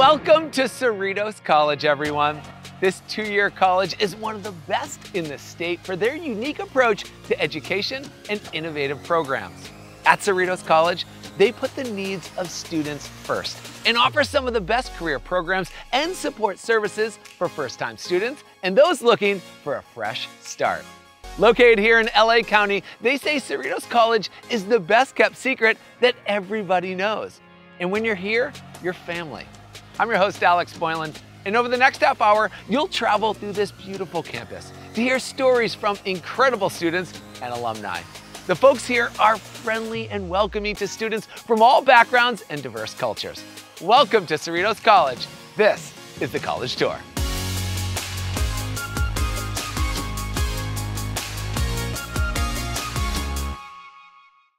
Welcome to Cerritos College, everyone. This two-year college is one of the best in the state for their unique approach to education and innovative programs. At Cerritos College, they put the needs of students first and offer some of the best career programs and support services for first-time students and those looking for a fresh start. Located here in LA County, they say Cerritos College is the best kept secret that everybody knows. And when you're here, you're family. I'm your host, Alex Boylan, and over the next half hour, you'll travel through this beautiful campus to hear stories from incredible students and alumni. The folks here are friendly and welcoming to students from all backgrounds and diverse cultures. Welcome to Cerritos College. This is the College Tour.